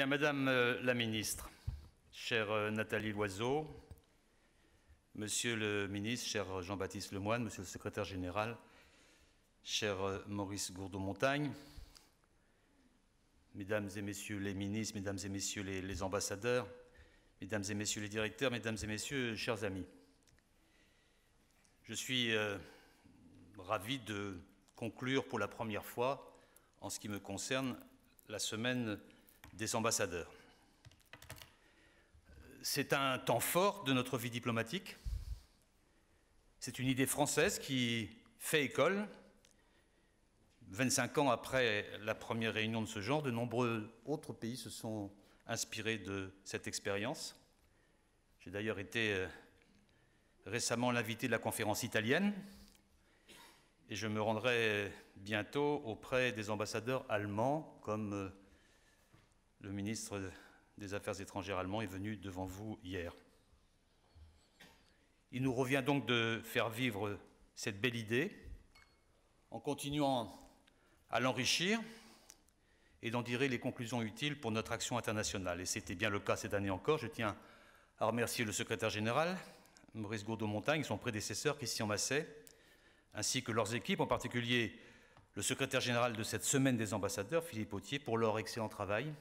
Madame euh, la Ministre, chère euh, Nathalie Loiseau, Monsieur le Ministre, cher Jean-Baptiste Lemoine, Monsieur le Secrétaire Général, cher euh, Maurice Gourdeau-Montagne, Mesdames et Messieurs les ministres, Mesdames et Messieurs les, ambassadeurs, Mesdames et Messieurs les directeurs, Mesdames et Messieurs, chers amis, je suis ravi de conclure pour la première fois, en ce qui me concerne, la semaine des ambassadeurs. C'est un temps fort de notre vie diplomatique. C'est une idée française qui fait école. 25 ans après la première réunion de ce genre, de nombreux autres pays se sont inspirés de cette expérience. J'ai d'ailleurs été euh, récemment l'invité de la conférence italienne et je me rendrai bientôt auprès des ambassadeurs allemands, comme euh, le ministre des Affaires étrangères allemand est venu devant vous hier. Il nous revient donc de faire vivre cette belle idée en continuant à l'enrichir et d'en tirer les conclusions utiles pour notre action internationale. Et c'était bien le cas cette année encore. Je tiens à remercier le secrétaire général, Maurice Gourdeau-Montagne, son prédécesseur, Christian Masset, ainsi que leurs équipes, en particulier le secrétaire général de cette semaine des ambassadeurs, Philippe Autier, pour leur excellent travail.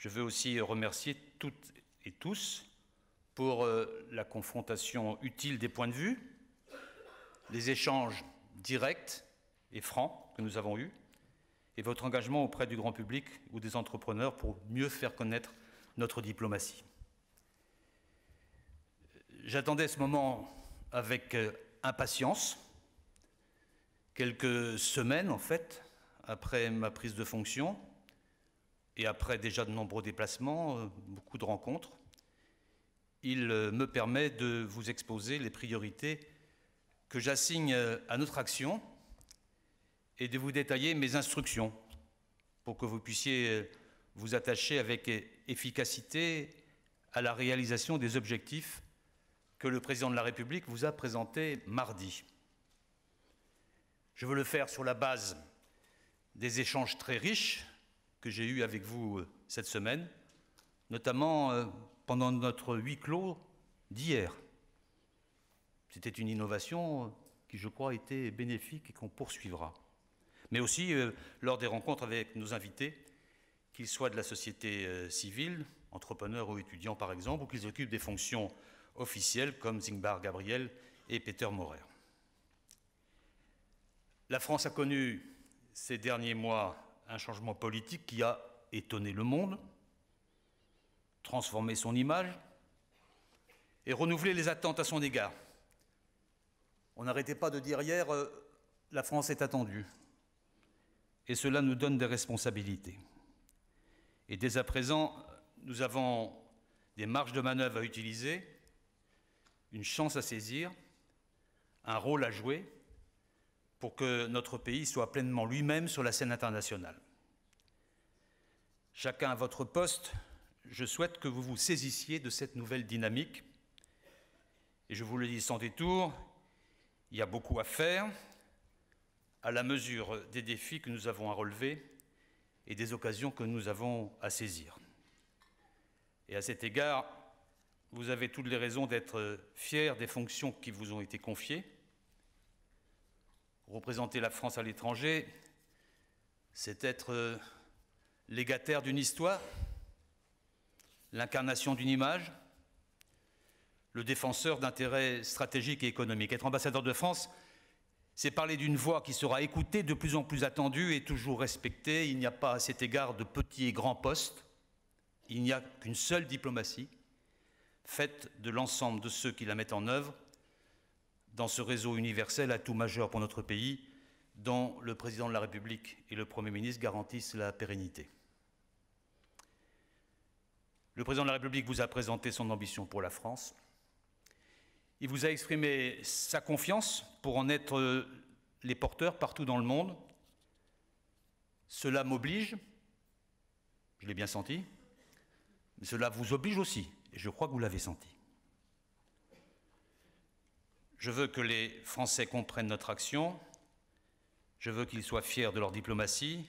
Je veux aussi remercier toutes et tous pour euh, la confrontation utile des points de vue, les échanges directs et francs que nous avons eus, et votre engagement auprès du grand public ou des entrepreneurs pour mieux faire connaître notre diplomatie. J'attendais ce moment avec euh, impatience, quelques semaines en fait, après ma prise de fonction, et après déjà de nombreux déplacements, euh, beaucoup de rencontres, il euh, me permet de vous exposer les priorités que j'assigne euh, à notre action et de vous détailler mes instructions pour que vous puissiez vous attacher avec efficacité à la réalisation des objectifs que le président de la République vous a présentés mardi. Je veux le faire sur la base des échanges très riches que j'ai eus avec vous cette semaine, notamment pendant notre huis clos d'hier. C'était une innovation qui, je crois, était bénéfique et qu'on poursuivra. Mais aussi euh, lors des rencontres avec nos invités, qu'ils soient de la société euh, civile, entrepreneurs ou étudiants par exemple, ou qu'ils occupent des fonctions officielles comme Zingbar Gabriel et Peter Morer. La France a connu ces derniers mois un changement politique qui a étonné le monde, transformer son image et renouveler les attentes à son égard. On n'arrêtait pas de dire hier euh, la France est attendue. Et cela nous donne des responsabilités. Et dès à présent, nous avons des marges de manœuvre à utiliser, une chance à saisir, un rôle à jouer pour que notre pays soit pleinement lui-même sur la scène internationale. Chacun à votre poste, je souhaite que vous vous saisissiez de cette nouvelle dynamique. Et je vous le dis sans détour, il y a beaucoup à faire à la mesure des défis que nous avons à relever et des occasions que nous avons à saisir. Et à cet égard, vous avez toutes les raisons d'être fiers des fonctions qui vous ont été confiées. Représenter la France à l'étranger, c'est être légataire d'une histoire, l'incarnation d'une image, le défenseur d'intérêts stratégiques et économiques. Être ambassadeur de France, c'est parler d'une voix qui sera écoutée, de plus en plus attendue et toujours respectée. Il n'y a pas à cet égard de petits et grands postes. Il n'y a qu'une seule diplomatie, faite de l'ensemble de ceux qui la mettent en œuvre dans ce réseau universel à tout majeur pour notre pays, dont le président de la République et le Premier ministre garantissent la pérennité. Le président de la République vous a présenté son ambition pour la France. Il vous a exprimé sa confiance pour en être les porteurs partout dans le monde. Cela m'oblige, je l'ai bien senti, mais cela vous oblige aussi, et je crois que vous l'avez senti. Je veux que les Français comprennent notre action, je veux qu'ils soient fiers de leur diplomatie,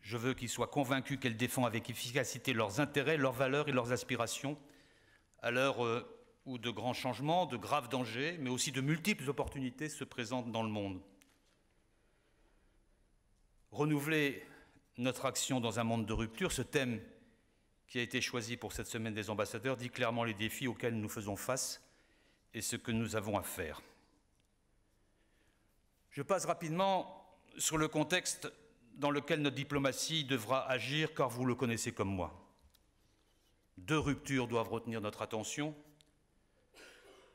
Je veux qu'ils soient convaincus qu'elle défend avec efficacité leurs intérêts, leurs valeurs et leurs aspirations, à l'heure euh, où de grands changements, de graves dangers, mais aussi de multiples opportunités se présentent dans le monde. Renouveler notre action dans un monde de rupture, ce thème qui a été choisi pour cette semaine des ambassadeurs dit clairement les défis auxquels nous faisons face et ce que nous avons à faire. Je passe rapidement sur le contexte dans lequel notre diplomatie devra agir, car vous le connaissez comme moi. Deux ruptures doivent retenir notre attention.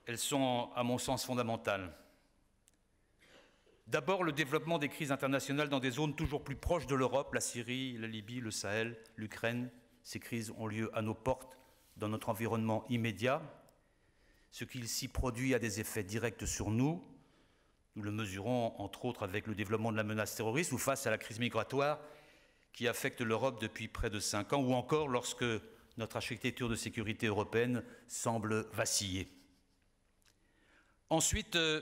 Elles sont, à mon sens, fondamentales. D'abord, le développement des crises internationales dans des zones toujours plus proches de l'Europe, la Syrie, la Libye, le Sahel, l'Ukraine. Ces crises ont lieu à nos portes, dans notre environnement immédiat. Ce qu'il s'y produit a des effets directs sur nous. Nous le mesurons, entre autres, avec le développement de la menace terroriste ou face à la crise migratoire qui affecte l'Europe depuis près de cinq ans, ou encore lorsque notre architecture de sécurité européenne semble vaciller. Ensuite, euh,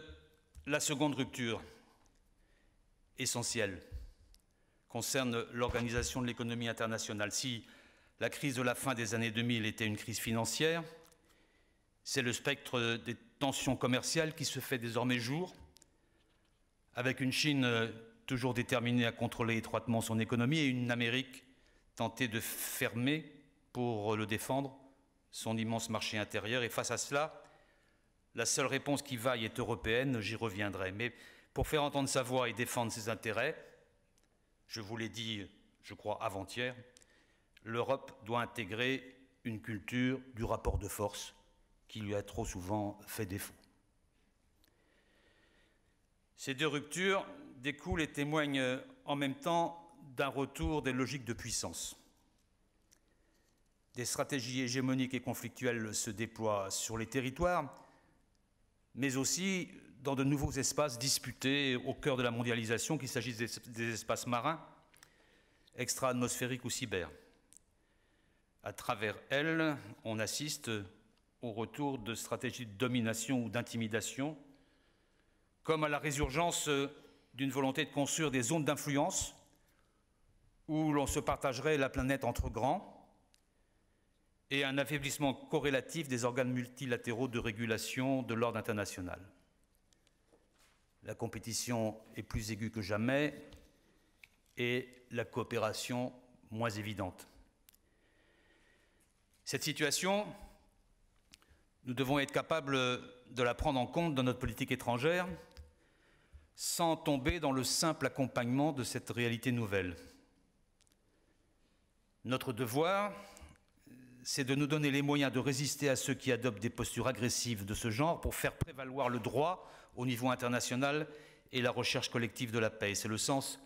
la seconde rupture essentielle concerne l'organisation de l'économie internationale. Si la crise de la fin des années 2000 était une crise financière, c'est le spectre des tensions commerciales qui se fait désormais jour, avec une Chine euh, toujours déterminée à contrôler étroitement son économie et une Amérique tentée de fermer pour le défendre, son immense marché intérieur. Et face à cela, la seule réponse qui vaille est européenne, j'y reviendrai. Mais pour faire entendre sa voix et défendre ses intérêts, je vous l'ai dit, je crois, avant-hier, l'Europe doit intégrer une culture du rapport de force qui lui a trop souvent fait défaut. Ces deux ruptures découlent et témoignent en même temps d'un retour des logiques de puissance. Des stratégies hégémoniques et conflictuelles se déploient sur les territoires, mais aussi dans de nouveaux espaces disputés au cœur de la mondialisation, qu'il s'agisse des, espaces marins, extra-atmosphériques ou cyber. À travers elles, on assiste au retour de stratégies de domination ou d'intimidation, comme à la résurgence d'une volonté de construire des zones d'influence où l'on se partagerait la planète entre grands, et un affaiblissement corrélatif des organes multilatéraux de régulation de l'ordre international. La compétition est plus aiguë que jamais et la coopération moins évidente. Cette situation, nous devons être capables de la prendre en compte dans notre politique étrangère sans tomber dans le simple accompagnement de cette réalité nouvelle. Notre devoir, c'est de nous donner les moyens de résister à ceux qui adoptent des postures agressives de ce genre pour faire prévaloir le droit au niveau international et la recherche collective de la paix. C'est le sens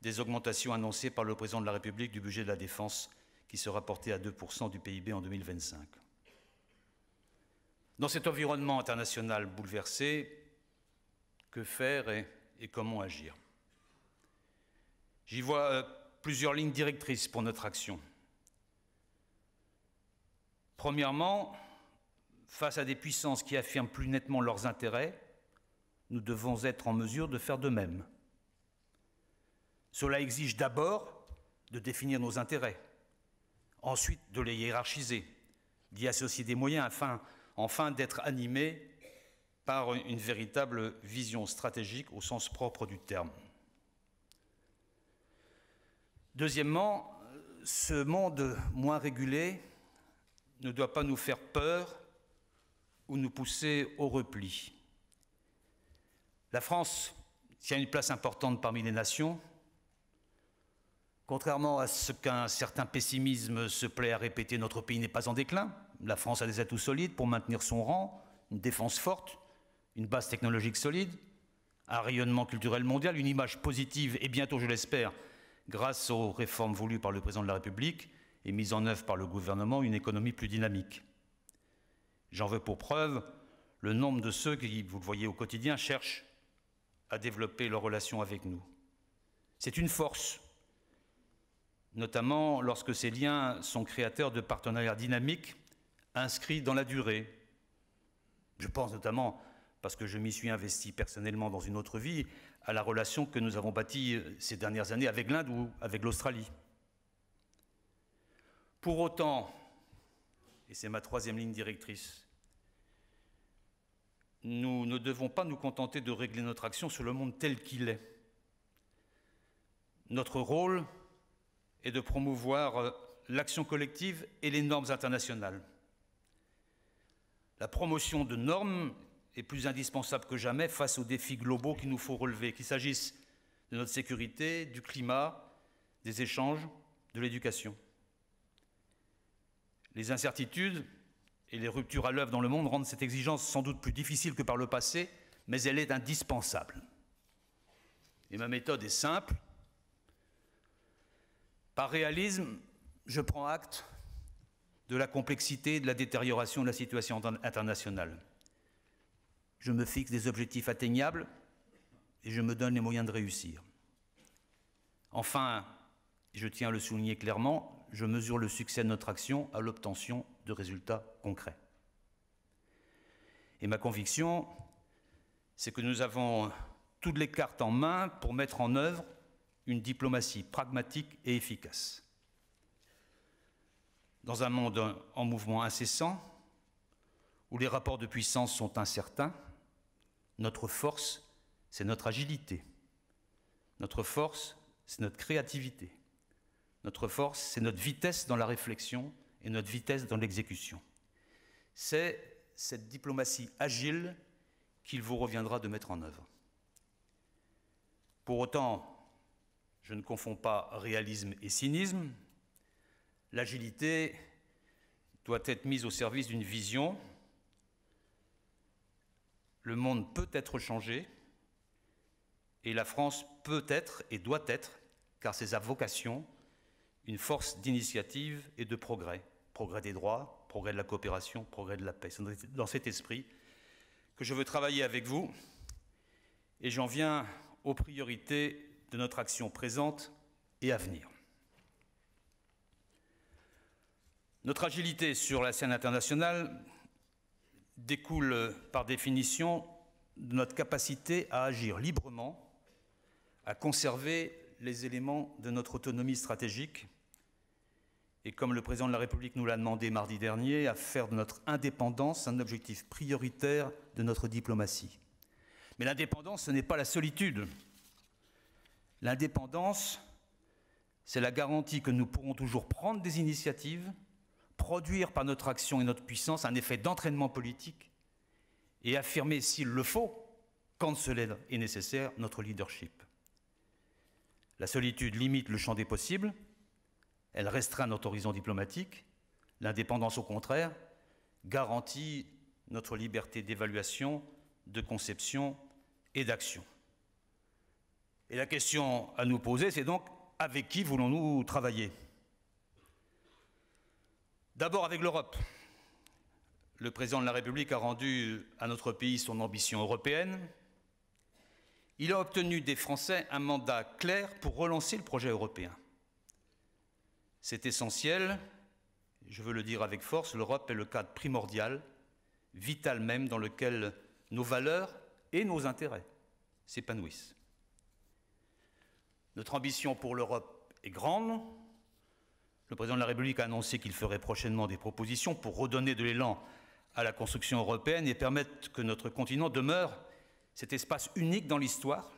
des augmentations annoncées par le président de la République du budget de la défense qui sera porté à 2% du PIB en 2025. Dans cet environnement international bouleversé, que faire et, comment agir? J'y vois euh, plusieurs lignes directrices pour notre action. Premièrement, face à des puissances qui affirment plus nettement leurs intérêts, nous devons être en mesure de faire de même. Cela exige d'abord de définir nos intérêts, ensuite de les hiérarchiser, d'y associer des moyens afin enfin d'être animés par une véritable vision stratégique au sens propre du terme. Deuxièmement, ce monde moins régulé ne doit pas nous faire peur ou nous pousser au repli. La France tient une place importante parmi les nations. Contrairement à ce qu'un certain pessimisme se plaît à répéter, notre pays n'est pas en déclin. La France a des atouts solides pour maintenir son rang, une défense forte, une base technologique solide, un rayonnement culturel mondial, une image positive et bientôt, je l'espère, grâce aux réformes voulues par le président de la République, et mise en œuvre par le gouvernement une économie plus dynamique. J'en veux pour preuve le nombre de ceux qui, vous le voyez au quotidien, cherchent à développer leurs relations avec nous. C'est une force, notamment lorsque ces liens sont créateurs de partenariats dynamiques inscrits dans la durée. Je pense notamment, parce que je m'y suis investi personnellement dans une autre vie, à la relation que nous avons bâtie euh, ces dernières années avec l'Inde ou avec l'Australie. Pour autant, et c'est ma troisième ligne directrice, nous ne devons pas nous contenter de régler notre action sur le monde tel qu'il est. Notre rôle est de promouvoir euh, l'action collective et les normes internationales. La promotion de normes est plus indispensable que jamais face aux défis globaux qu'il nous faut relever, qu'il s'agisse de notre sécurité, du climat, des échanges, de l'éducation. Les incertitudes et les ruptures à l'œuvre dans le monde rendent cette exigence sans doute plus difficile que par le passé, mais elle est indispensable. Et ma méthode est simple. Par réalisme, je prends acte de la complexité et de la détérioration de la situation internationale. Je me fixe des objectifs atteignables et je me donne les moyens de réussir. Enfin, je tiens à le souligner clairement, je mesure le succès de notre action à l'obtention de résultats concrets. Et ma conviction, c'est que nous avons toutes les cartes en main pour mettre en œuvre une diplomatie pragmatique et efficace. Dans un monde en mouvement incessant, où les rapports de puissance sont incertains, notre force, c'est notre agilité. Notre force, c'est notre créativité. Notre force, c'est notre vitesse dans la réflexion et notre vitesse dans l'exécution. C'est cette diplomatie agile qu'il vous reviendra de mettre en œuvre. Pour autant, je ne confonds pas réalisme et cynisme. L'agilité doit être mise au service d'une vision le monde peut être changé et la France peut être et doit être, car c'est sa vocation, une force d'initiative et de progrès. Progrès des droits, progrès de la coopération, progrès de la paix. C'est dans cet esprit que je veux travailler avec vous et j'en viens aux priorités de notre action présente et à venir. Notre agilité sur la scène internationale découle par définition de notre capacité à agir librement, à conserver les éléments de notre autonomie stratégique et, comme le président de la République nous l'a demandé mardi dernier, à faire de notre indépendance un objectif prioritaire de notre diplomatie. Mais l'indépendance, ce n'est pas la solitude. L'indépendance, c'est la garantie que nous pourrons toujours prendre des initiatives, produire par notre action et notre puissance un effet d'entraînement politique et affirmer, s'il le faut, quand cela est nécessaire, notre leadership. La solitude limite le champ des possibles, elle restreint notre horizon diplomatique, l'indépendance au contraire garantit notre liberté d'évaluation, de conception et d'action. Et la question à nous poser, c'est donc avec qui voulons-nous travailler? D'abord avec l'Europe. Le président de la République a rendu à notre pays son ambition européenne. Il a obtenu des Français un mandat clair pour relancer le projet européen. C'est essentiel, je veux le dire avec force, l'Europe est le cadre primordial, vital même, dans lequel nos valeurs et nos intérêts s'épanouissent. Notre ambition pour l'Europe est grande, le président de la République a annoncé qu'il ferait prochainement des propositions pour redonner de l'élan à la construction européenne et permettre que notre continent demeure cet espace unique dans l'histoire,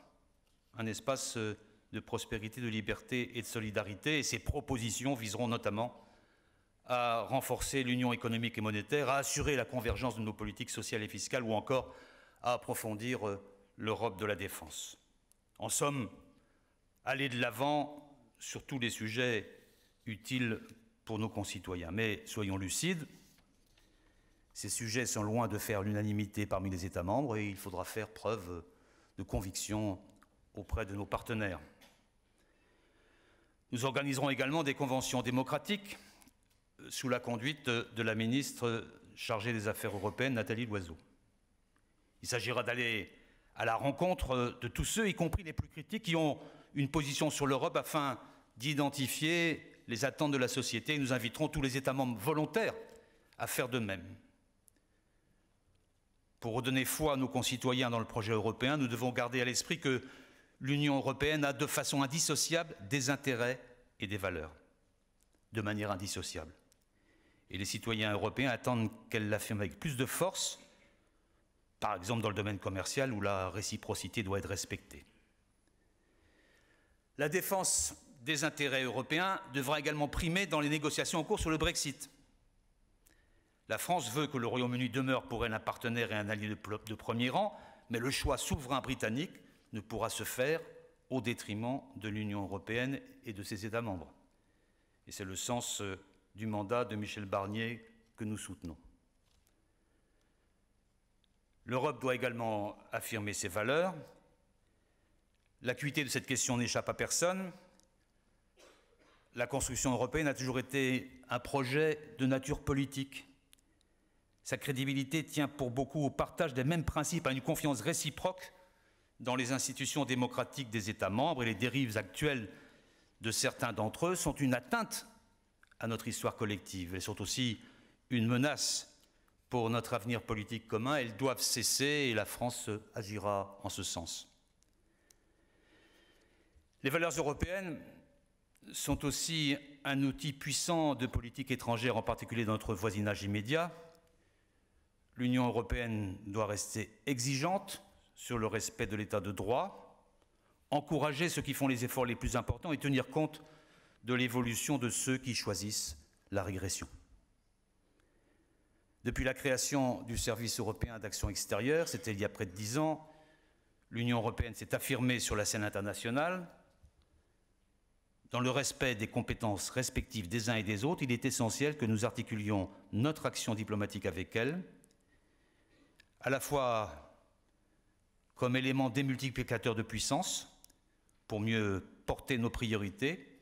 un espace euh, de prospérité, de liberté et de solidarité. Et ces propositions viseront notamment à renforcer l'union économique et monétaire, à assurer la convergence de nos politiques sociales et fiscales ou encore à approfondir euh, l'Europe de la défense. En somme, aller de l'avant sur tous les sujets utile pour nos concitoyens. Mais soyons lucides, ces sujets sont loin de faire l'unanimité parmi les États membres et il faudra faire preuve de conviction auprès de nos partenaires. Nous organiserons également des conventions démocratiques sous la conduite de la ministre chargée des Affaires européennes, Nathalie Loiseau. Il s'agira d'aller à la rencontre de tous ceux, y compris les plus critiques, qui ont une position sur l'Europe afin d'identifier les attentes de la société et nous inviterons tous les États membres volontaires à faire de même. Pour redonner foi à nos concitoyens dans le projet européen, nous devons garder à l'esprit que l'Union européenne a de façon indissociable des intérêts et des valeurs, de manière indissociable. Et les citoyens européens attendent qu'elle l'affirme avec plus de force, par exemple dans le domaine commercial où la réciprocité doit être respectée. La défense des intérêts européens devra également primer dans les négociations en cours sur le Brexit. La France veut que le Royaume-Uni demeure pour elle un partenaire et un allié de, premier rang, mais le choix souverain britannique ne pourra se faire au détriment de l'Union européenne et de ses États membres. Et c'est le sens euh, du mandat de Michel Barnier que nous soutenons. L'Europe doit également affirmer ses valeurs. L'acuité de cette question n'échappe à personne. La construction européenne a toujours été un projet de nature politique. Sa crédibilité tient pour beaucoup au partage des mêmes principes, à une confiance réciproque dans les institutions démocratiques des États membres et les dérives actuelles de certains d'entre eux sont une atteinte à notre histoire collective. Elles sont aussi une menace pour notre avenir politique commun. Elles doivent cesser et la France agira en ce sens. Les valeurs européennes sont aussi un outil puissant de politique étrangère, en particulier dans notre voisinage immédiat. L'Union européenne doit rester exigeante sur le respect de l'état de droit, encourager ceux qui font les efforts les plus importants et tenir compte de l'évolution de ceux qui choisissent la régression. Depuis la création du service européen d'action extérieure, c'était il y a près de dix ans, l'Union européenne s'est affirmée sur la scène internationale. Dans le respect des compétences respectives des uns et des autres, il est essentiel que nous articulions notre action diplomatique avec elle, à la fois comme élément démultiplicateur de puissance pour mieux porter nos priorités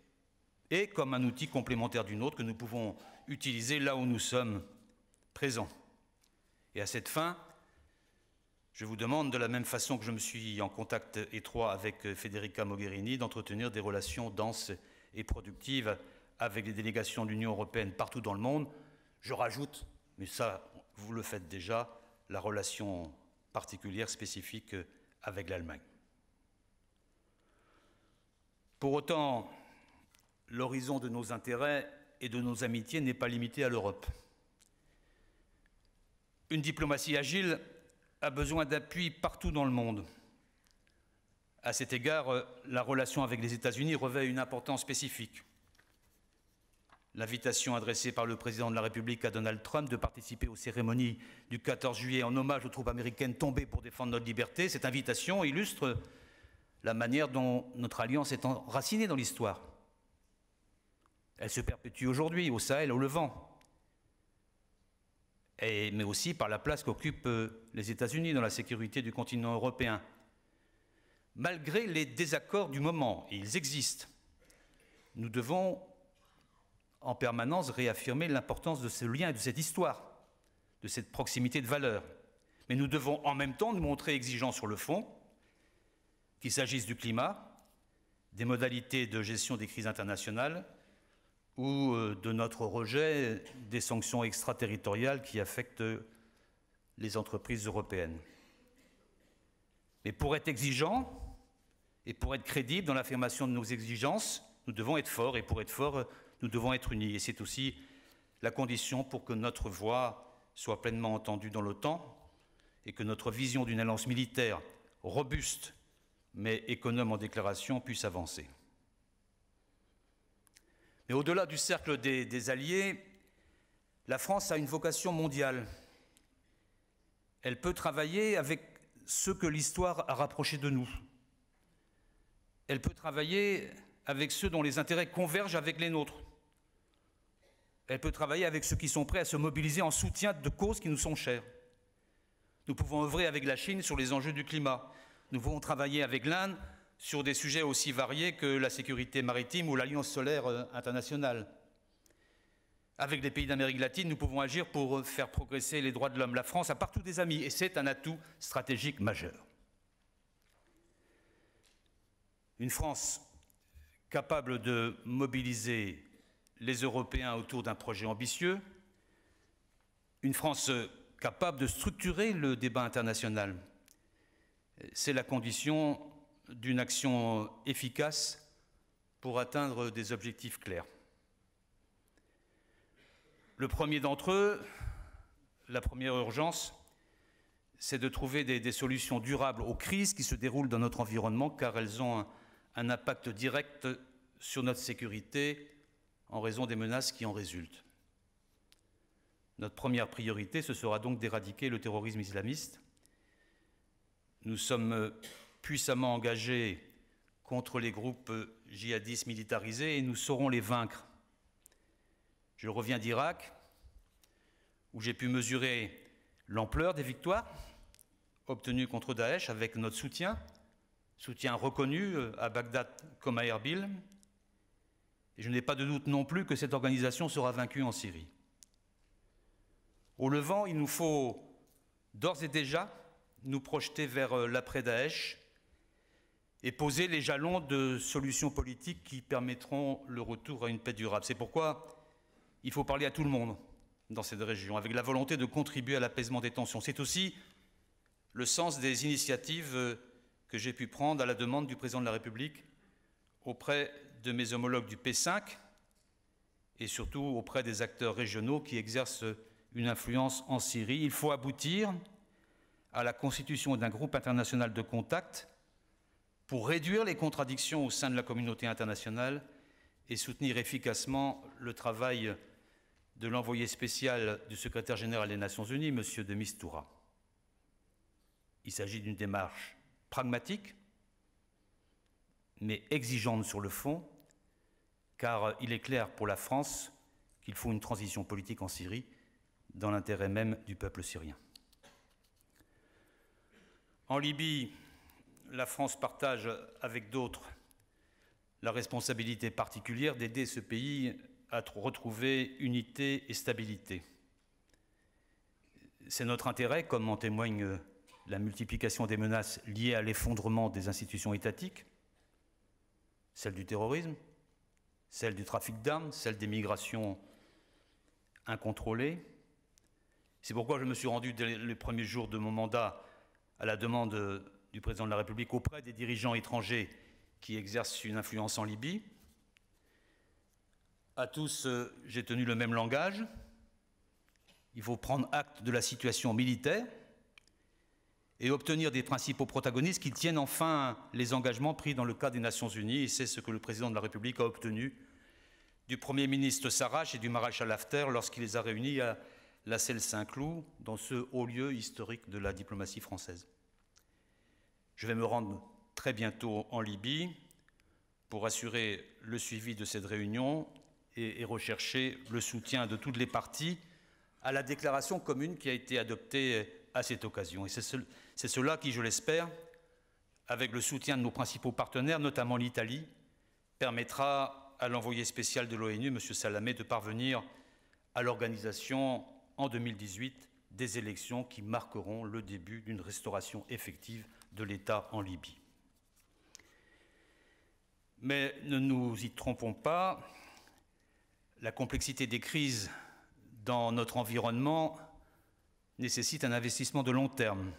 et comme un outil complémentaire d'une autre que nous pouvons utiliser là où nous sommes présents. Et à cette fin, je vous demande, de la même façon que je me suis en contact étroit avec Federica Mogherini, d'entretenir des relations denses et productives avec les délégations de l'Union européenne partout dans le monde. Je rajoute, mais ça, vous le faites déjà, la relation particulière, spécifique avec l'Allemagne. Pour autant, l'horizon de nos intérêts et de nos amitiés n'est pas limité à l'Europe. Une diplomatie agile a besoin d'appui partout dans le monde. À cet égard, la relation avec les États-Unis revêt une importance spécifique. L'invitation adressée par le président de la République à Donald Trump de participer aux cérémonies du 14 juillet en hommage aux troupes américaines tombées pour défendre notre liberté, cette invitation illustre la manière dont notre alliance est enracinée dans l'histoire. Elle se perpétue aujourd'hui au Sahel, au Levant, mais aussi par la place qu'occupent euh, les États-Unis dans la sécurité du continent européen. Malgré les désaccords du moment, ils existent, nous devons en permanence réaffirmer l'importance de ce lien et de cette histoire, de cette proximité de valeurs. Mais nous devons en même temps nous montrer exigeants sur le fond, qu'il s'agisse du climat, des modalités de gestion des crises internationales ou euh, de notre rejet des sanctions extraterritoriales qui affectent les entreprises européennes. Mais pour être exigeants et pour être crédibles dans l'affirmation de nos exigences, nous devons être forts et pour être forts, nous devons être unis. Et c'est aussi la condition pour que notre voix soit pleinement entendue dans l'OTAN et que notre vision d'une alliance militaire robuste mais économe en déclaration puisse avancer. Mais au-delà du cercle des, alliés, la France a une vocation mondiale. Elle peut travailler avec ceux que l'histoire a rapprochés de nous. Elle peut travailler avec ceux dont les intérêts convergent avec les nôtres. Elle peut travailler avec ceux qui sont prêts à se mobiliser en soutien de causes qui nous sont chères. Nous pouvons œuvrer avec la Chine sur les enjeux du climat. Nous pouvons travailler avec l'Inde sur des sujets aussi variés que la sécurité maritime ou l'Alliance solaire euh, internationale. Avec les pays d'Amérique latine, nous pouvons agir pour faire progresser les droits de l'homme. La France a partout des amis et c'est un atout stratégique majeur. Une France capable de mobiliser les Européens autour d'un projet ambitieux, une France capable de structurer le débat international. C'est la condition d'une action efficace pour atteindre des objectifs clairs. Le premier d'entre eux, la première urgence, c'est de trouver des, solutions durables aux crises qui se déroulent dans notre environnement, car elles ont un impact direct sur notre sécurité en raison des menaces qui en résultent. Notre première priorité, ce sera donc d'éradiquer le terrorisme islamiste. Nous sommes puissamment engagés contre les groupes djihadistes militarisés et nous saurons les vaincre. Je reviens d'Irak, où j'ai pu mesurer l'ampleur des victoires obtenues contre Daesh avec notre soutien, soutien reconnu à Bagdad comme à Erbil. Et je n'ai pas de doute non plus que cette organisation sera vaincue en Syrie. Au Levant, il nous faut d'ores et déjà nous projeter vers euh, l'après-Daesh et poser les jalons de solutions politiques qui permettront le retour à une paix durable. C'est pourquoi il faut parler à tout le monde dans cette région, avec la volonté de contribuer à l'apaisement des tensions. C'est aussi le sens des initiatives euh, que j'ai pu prendre à la demande du président de la République auprès de mes homologues du P5 et surtout auprès des acteurs régionaux qui exercent une influence en Syrie. Il faut aboutir à la constitution d'un groupe international de contact pour réduire les contradictions au sein de la communauté internationale et soutenir efficacement le travail de l'envoyé spécial du secrétaire général des Nations Unies, M. de Mistura. Il s'agit d'une démarche pragmatique, mais exigeante sur le fond, car il est clair pour la France qu'il faut une transition politique en Syrie dans l'intérêt même du peuple syrien. En Libye, la France partage avec d'autres la responsabilité particulière d'aider ce pays à retrouver unité et stabilité. C'est notre intérêt, comme en témoigne la multiplication des menaces liées à l'effondrement des institutions étatiques, celle du terrorisme, celle du trafic d'armes, celle des migrations incontrôlées, c'est pourquoi je me suis rendu dès les premiers jours de mon mandat à la demande du président de la République auprès des dirigeants étrangers qui exercent une influence en Libye. À tous, euh, j'ai tenu le même langage. Il faut prendre acte de la situation militaire et obtenir des principaux protagonistes qui tiennent enfin les engagements pris dans le cadre des Nations Unies. Et c'est ce que le président de la République a obtenu du Premier ministre Sarrach et du maréchal Haftar lorsqu'il les a réunis à la Selle Saint-Cloud, dans ce haut lieu historique de la diplomatie française. Je vais me rendre très bientôt en Libye pour assurer le suivi de cette réunion et, rechercher le soutien de toutes les parties à la déclaration commune qui a été adoptée à cette occasion. Et c'est cela qui, je l'espère, avec le soutien de nos principaux partenaires, notamment l'Italie, permettra à l'envoyé spécial de l'ONU, M. Salamé, de parvenir à l'organisation en 2018 des élections qui marqueront le début d'une restauration effective de l'État en Libye. Mais ne nous y trompons pas, la complexité des crises dans notre environnement nécessite un investissement de long terme.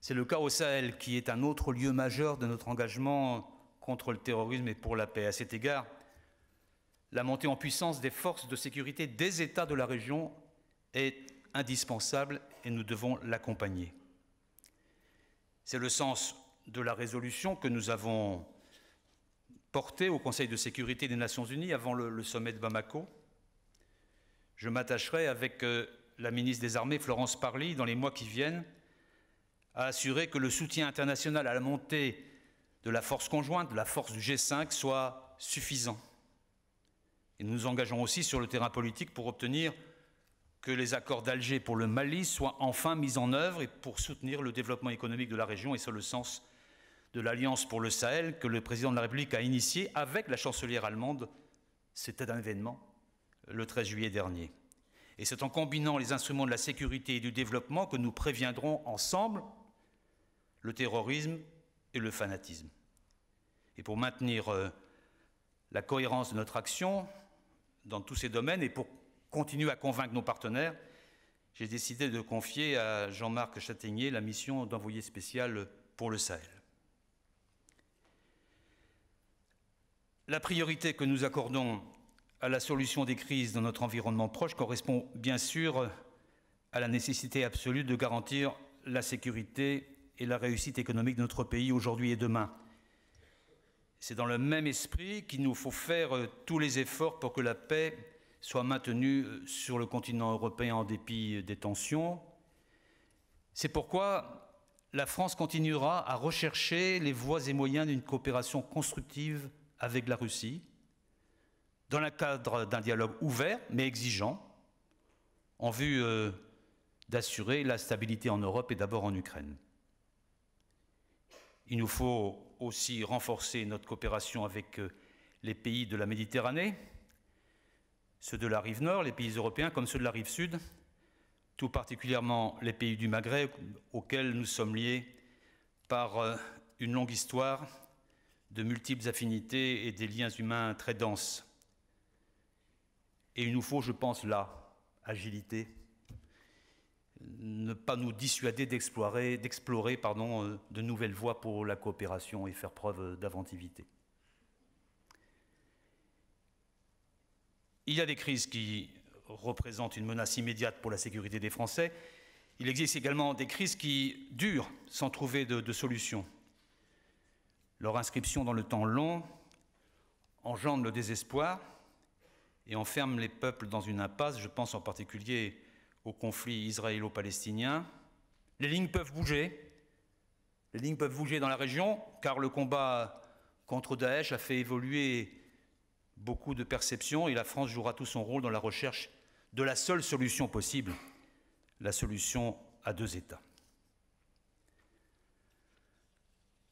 C'est le cas au Sahel, qui est un autre lieu majeur de notre engagement contre le terrorisme et pour la paix. À cet égard, la montée en puissance des forces de sécurité des États de la région est indispensable et nous devons l'accompagner. C'est le sens de la résolution que nous avons portée au Conseil de sécurité des Nations Unies avant le, sommet de Bamako. Je m'attacherai avec euh, la ministre des Armées, Florence Parly, dans les mois qui viennent, à assurer que le soutien international à la montée de la force conjointe, de la force du G5, soit suffisant. Nous nous engageons aussi sur le terrain politique pour obtenir que les accords d'Alger pour le Mali soient enfin mis en œuvre et pour soutenir le développement économique de la région. Et c'est le sens de l'Alliance pour le Sahel que le président de la République a initié avec la chancelière allemande. C'était un événement le 13 juillet dernier. Et c'est en combinant les instruments de la sécurité et du développement que nous préviendrons ensemble le terrorisme et le fanatisme. Et pour maintenir euh, la cohérence de notre action, dans tous ces domaines et pour continue à convaincre nos partenaires, j'ai décidé de confier à Jean-Marc Châtaignier la mission d'envoyé spécial pour le Sahel. La priorité que nous accordons à la solution des crises dans notre environnement proche correspond bien sûr à la nécessité absolue de garantir la sécurité et la réussite économique de notre pays aujourd'hui et demain. C'est dans le même esprit qu'il nous faut faire euh, tous les efforts pour que la paix soit maintenue euh, sur le continent européen en dépit des tensions. C'est pourquoi la France continuera à rechercher les voies et moyens d'une coopération constructive avec la Russie, dans le cadre d'un dialogue ouvert mais exigeant, en vue euh, d'assurer la stabilité en Europe et d'abord en Ukraine. Il nous faut aussi renforcer notre coopération avec euh, les pays de la Méditerranée, ceux de la rive nord, les pays européens comme ceux de la rive sud, tout particulièrement les pays du Maghreb auxquels nous sommes liés par euh, une longue histoire de multiples affinités et des liens humains très denses. Et il nous faut, je pense, là, agilité, ne pas nous dissuader d'explorer, euh, de nouvelles voies pour la coopération et faire preuve d'inventivité. Il y a des crises qui représentent une menace immédiate pour la sécurité des Français. Il existe également des crises qui durent sans trouver de, solution. Leur inscription dans le temps long engendre le désespoir et enferme les peuples dans une impasse. Je pense en particulier au conflit israélo-palestinien. Les lignes peuvent bouger. Les lignes peuvent bouger dans la région, car le combat contre Daesh a fait évoluer beaucoup de perceptions et la France jouera tout son rôle dans la recherche de la seule solution possible, la solution à deux États.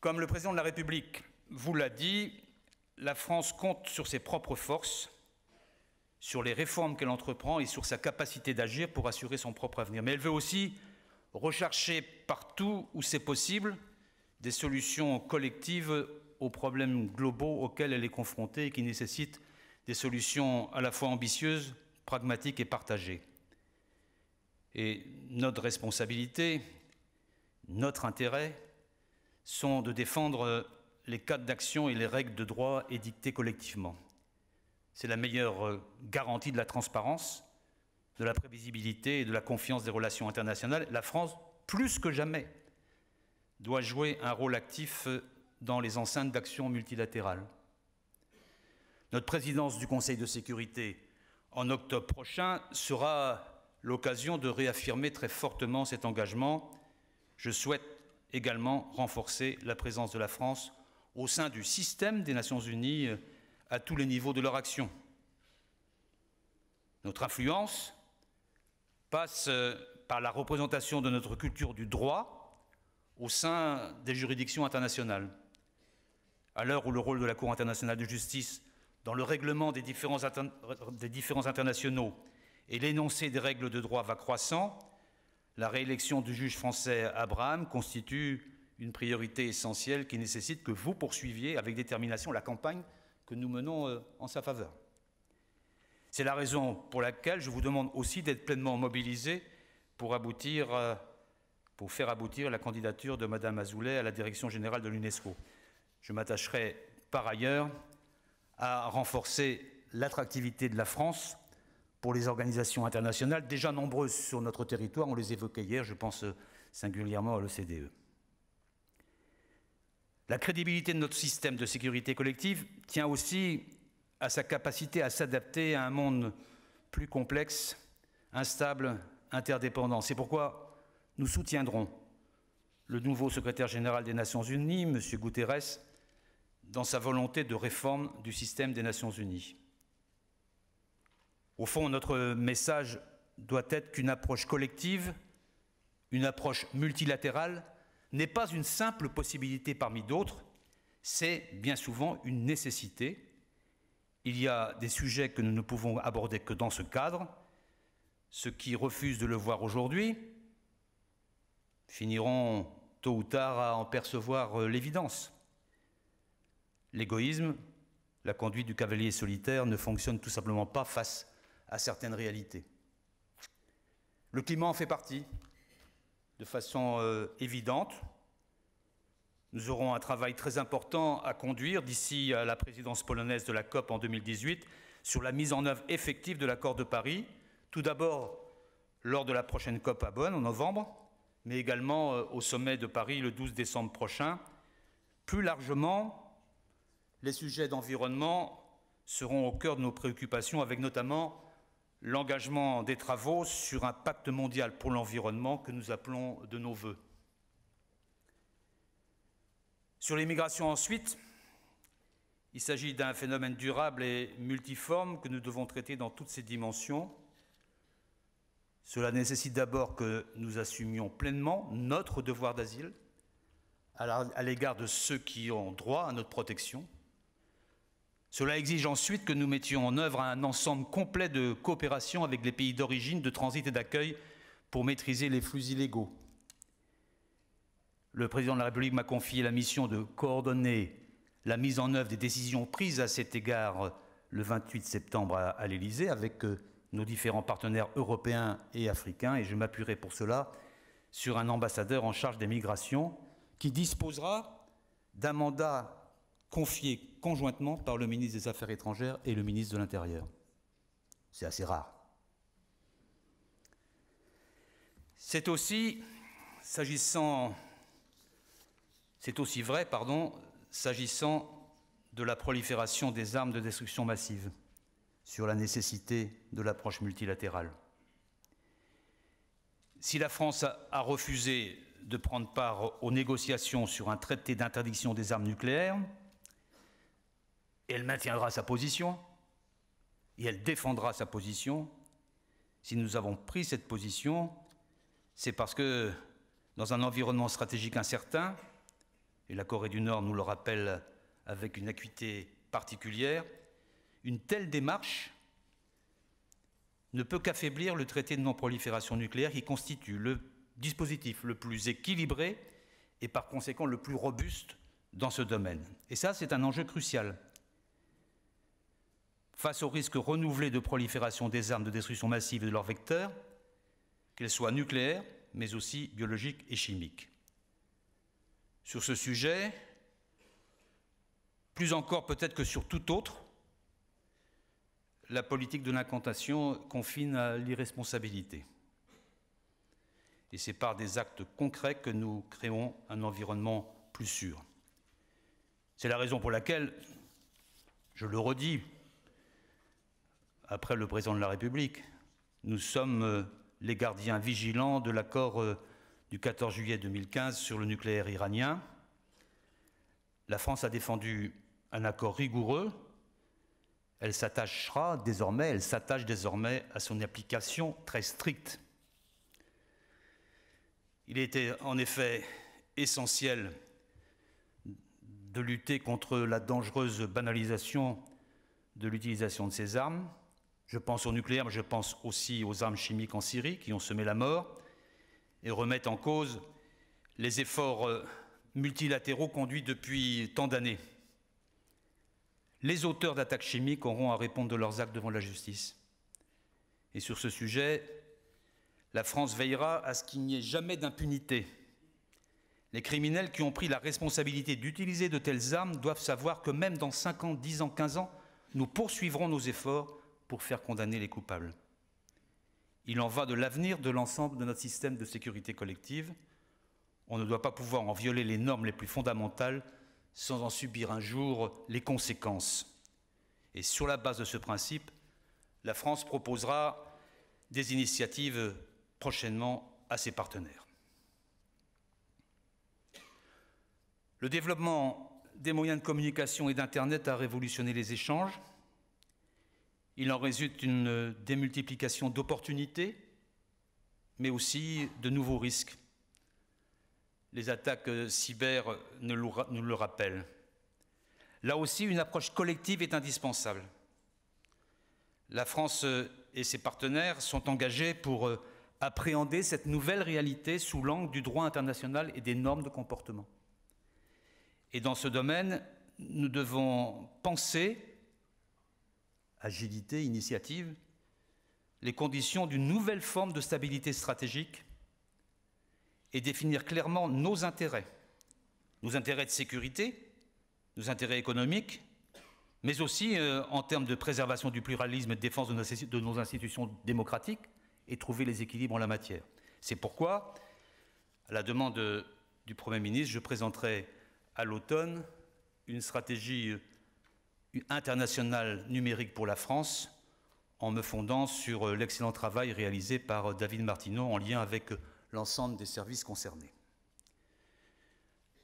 Comme le président de la République vous l'a dit, la France compte sur ses propres forces sur les réformes qu'elle entreprend et sur sa capacité d'agir pour assurer son propre avenir. Mais elle veut aussi rechercher partout où c'est possible des solutions collectives aux problèmes globaux auxquels elle est confrontée et qui nécessitent des solutions à la fois ambitieuses, pragmatiques et partagées. Et notre responsabilité, notre intérêt, sont de défendre les cadres d'action et les règles de droit édictées collectivement. C'est la meilleure garantie de la transparence, de la prévisibilité et de la confiance des relations internationales. La France, plus que jamais, doit jouer un rôle actif dans les enceintes d'action multilatérales. Notre présidence du Conseil de sécurité en octobre prochain sera l'occasion de réaffirmer très fortement cet engagement. Je souhaite également renforcer la présence de la France au sein du système des Nations Unies euh, à tous les niveaux de leur action. Notre influence passe euh, par la représentation de notre culture du droit au sein des juridictions internationales. À l'heure où le rôle de la Cour internationale de justice dans le règlement des différents internationaux et l'énoncé des règles de droit va croissant, la réélection du juge français Abraham constitue une priorité essentielle qui nécessite que vous poursuiviez avec détermination la campagne que nous menons euh, en sa faveur. C'est la raison pour laquelle je vous demande aussi d'être pleinement mobilisés pour euh, pour faire aboutir la candidature de Madame Azoulay à la direction générale de l'UNESCO. Je m'attacherai par ailleurs à renforcer l'attractivité de la France pour les organisations internationales, déjà nombreuses sur notre territoire, on les évoquait hier, je pense euh, singulièrement à l'OCDE. La crédibilité de notre système de sécurité collective tient aussi à sa capacité à s'adapter à un monde plus complexe, instable, interdépendant. C'est pourquoi nous soutiendrons le nouveau secrétaire général des Nations Unies, M. Guterres, dans sa volonté de réforme du système des Nations Unies. Au fond, notre message doit être qu'une approche collective, une approche multilatérale, n'est pas une simple possibilité parmi d'autres, c'est bien souvent une nécessité. Il y a des sujets que nous ne pouvons aborder que dans ce cadre. Ceux qui refusent de le voir aujourd'hui finiront tôt ou tard à en percevoir euh, l'évidence. L'égoïsme, la conduite du cavalier solitaire ne fonctionne tout simplement pas face à certaines réalités. Le climat en fait partie de façon euh, évidente. Nous aurons un travail très important à conduire d'ici à la présidence polonaise de la COP en 2018 sur la mise en œuvre effective de l'accord de Paris, tout d'abord lors de la prochaine COP à Bonn en novembre, mais également euh, au sommet de Paris le 12 décembre prochain. Plus largement, les sujets d'environnement seront au cœur de nos préoccupations, avec notamment l'engagement des travaux sur un pacte mondial pour l'environnement que nous appelons de nos voeux. Sur l'immigration ensuite, il s'agit d'un phénomène durable et multiforme que nous devons traiter dans toutes ses dimensions. Cela nécessite d'abord que nous assumions pleinement notre devoir d'asile à l'égard de ceux qui ont droit à notre protection. Cela exige ensuite que nous mettions en œuvre un ensemble complet de coopération avec les pays d'origine, de transit et d'accueil pour maîtriser les flux illégaux. Le président de la République m'a confié la mission de coordonner la mise en œuvre des décisions prises à cet égard le 28 septembre à, l'Élysée avec euh, nos différents partenaires européens et africains, et je m'appuierai pour cela sur un ambassadeur en charge des migrations qui disposera d'un mandat confié conjointement par le ministre des Affaires étrangères et le ministre de l'Intérieur. C'est assez rare. C'est aussi, s'agissant c'est aussi vrai, pardon, s'agissant de la prolifération des armes de destruction massive, sur la nécessité de l'approche multilatérale. Si la France a refusé de prendre part aux négociations sur un traité d'interdiction des armes nucléaires, elle maintiendra sa position et elle défendra sa position. Si nous avons pris cette position, c'est parce que dans un environnement stratégique incertain, et la Corée du Nord nous le rappelle avec une acuité particulière, une telle démarche ne peut qu'affaiblir le traité de non-prolifération nucléaire qui constitue le dispositif le plus équilibré et par conséquent le plus robuste dans ce domaine. Et ça, c'est un enjeu crucial. Face au risque renouvelé de prolifération des armes de destruction massive et de leurs vecteurs, qu'elles soient nucléaires, mais aussi biologiques et chimiques. Sur ce sujet, plus encore peut-être que sur tout autre, la politique de l'incantation confine à l'irresponsabilité. Et c'est par des actes concrets que nous créons un environnement plus sûr. C'est la raison pour laquelle, je le redis, après le président de la République, nous sommes les gardiens vigilants de l'accord euh, du 14 juillet 2015 sur le nucléaire iranien. La France a défendu un accord rigoureux. Elle s'attachera désormais, elle s'attache désormais à son application très stricte. Il était en effet essentiel de lutter contre la dangereuse banalisation de l'utilisation de ces armes. Je pense au nucléaire, mais je pense aussi aux armes chimiques en Syrie qui ont semé la mort et remettent en cause les efforts euh, multilatéraux conduits depuis tant d'années. Les auteurs d'attaques chimiques auront à répondre de leurs actes devant la justice. Et sur ce sujet, la France veillera à ce qu'il n'y ait jamais d'impunité. Les criminels qui ont pris la responsabilité d'utiliser de telles armes doivent savoir que même dans 5 ans, 10 ans, 15 ans, nous poursuivrons nos efforts pour faire condamner les coupables. Il en va de l'avenir de l'ensemble de notre système de sécurité collective. On ne doit pas pouvoir en violer les normes les plus fondamentales sans en subir un jour les conséquences. Et sur la base de ce principe, la France proposera des initiatives prochainement à ses partenaires. Le développement des moyens de communication et d'Internet a révolutionné les échanges. Il en résulte une démultiplication d'opportunités, mais aussi de nouveaux risques. Les attaques cyber nous le rappellent. Là aussi, une approche collective est indispensable. La France et ses partenaires sont engagés pour appréhender cette nouvelle réalité sous l'angle du droit international et des normes de comportement. Et dans ce domaine, nous devons penser agilité, initiative, les conditions d'une nouvelle forme de stabilité stratégique et définir clairement nos intérêts, nos intérêts de sécurité, nos intérêts économiques, mais aussi euh, en termes de préservation du pluralisme et de défense de nos, institutions démocratiques, et trouver les équilibres en la matière. C'est pourquoi, à la demande du Premier ministre, je présenterai à l'automne une stratégie euh, internationale numérique pour la France en me fondant sur euh, l'excellent travail réalisé par euh, David Martineau en lien avec l'ensemble des services concernés.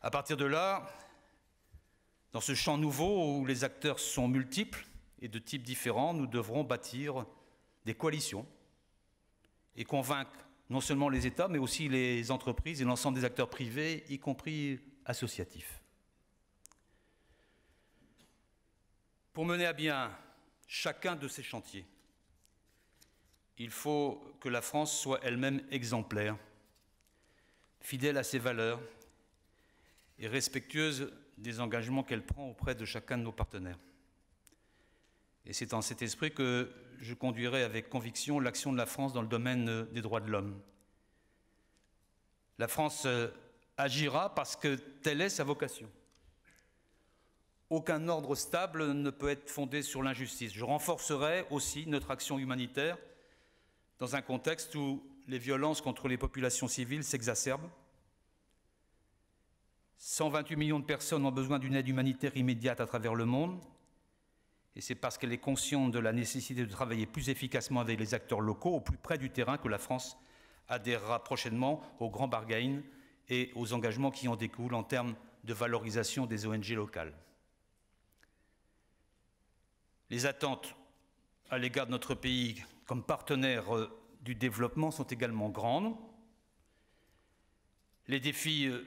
À partir de là, dans ce champ nouveau où les acteurs sont multiples et de types différents, nous devrons bâtir des coalitions et convaincre non seulement les États, mais aussi les entreprises et l'ensemble des acteurs privés, y compris associatifs. Pour mener à bien chacun de ces chantiers, il faut que la France soit elle-même exemplaire, fidèle à ses valeurs et respectueuse des engagements qu'elle prend auprès de chacun de nos partenaires. Et c'est en cet esprit que je conduirai avec conviction l'action de la France dans le domaine des droits de l'homme. La France euh, agira parce que telle est sa vocation. Aucun ordre stable ne peut être fondé sur l'injustice. Je renforcerai aussi notre action humanitaire dans un contexte où les violences contre les populations civiles s'exacerbent. 128 millions de personnes ont besoin d'une aide humanitaire immédiate à travers le monde. Et c'est parce qu'elle est consciente de la nécessité de travailler plus efficacement avec les acteurs locaux, au plus près du terrain, que la France adhérera prochainement au Grand Bargain et aux engagements qui en découlent en termes de valorisation des ONG locales. Les attentes à l'égard de notre pays comme partenaire euh, du développement sont également grandes. Les défis euh,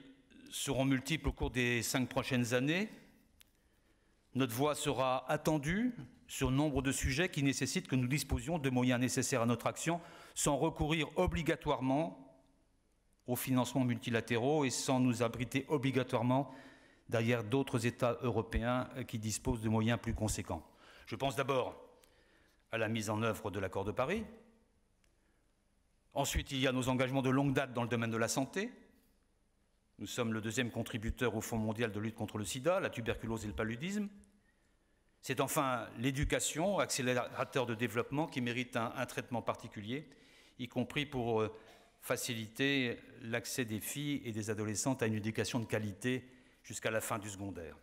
seront multiples au cours des cinq prochaines années. Notre voix sera attendue sur nombre de sujets qui nécessitent que nous disposions de moyens nécessaires à notre action sans recourir obligatoirement aux financements multilatéraux et sans nous abriter obligatoirement derrière d'autres États européens qui disposent de moyens plus conséquents. Je pense d'abord à la mise en œuvre de l'accord de Paris. Ensuite, il y a nos engagements de longue date dans le domaine de la santé, nous sommes le deuxième contributeur au Fonds mondial de lutte contre le sida, la tuberculose et le paludisme. C'est enfin l'éducation, accélérateur de développement, qui mérite un, traitement particulier, y compris pour euh, faciliter l'accès des filles et des adolescentes à une éducation de qualité jusqu'à la fin du secondaire.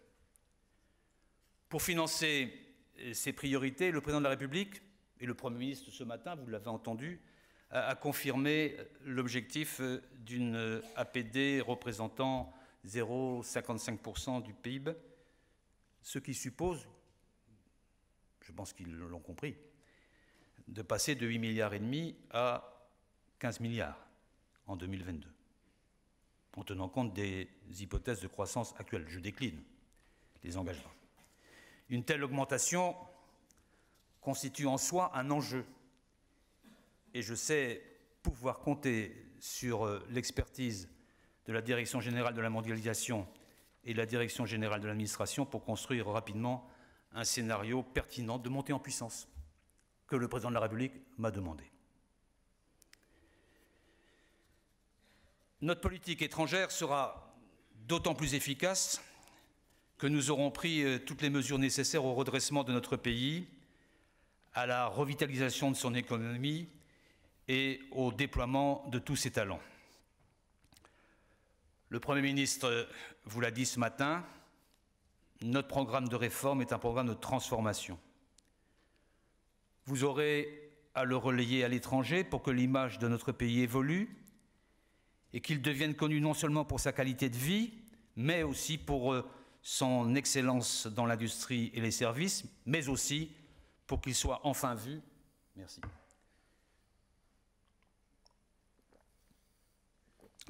Pour financer euh, ces priorités, le président de la République et le Premier ministre ce matin, vous l'avez entendu, a confirmé l'objectif euh, d'une euh, APD représentant 0,55% du PIB, ce qui suppose, je pense qu'ils l'ont compris, de passer de 8 milliards et demi à 15 milliards en 2022, en tenant compte des hypothèses de croissance actuelles. Je décline les engagements. Une telle augmentation constitue en soi un enjeu et je sais pouvoir compter sur euh, l'expertise de la Direction générale de la mondialisation et de la Direction générale de l'administration pour construire rapidement un scénario pertinent de montée en puissance que le président de la République m'a demandé. Notre politique étrangère sera d'autant plus efficace que nous aurons pris euh, toutes les mesures nécessaires au redressement de notre pays, à la revitalisation de son économie et au déploiement de tous ses talents. Le Premier ministre vous l'a dit ce matin, notre programme de réforme est un programme de transformation. Vous aurez à le relayer à l'étranger pour que l'image de notre pays évolue et qu'il devienne connu non seulement pour sa qualité de vie, mais aussi pour euh, son excellence dans l'industrie et les services, mais aussi pour qu'il soit enfin vu.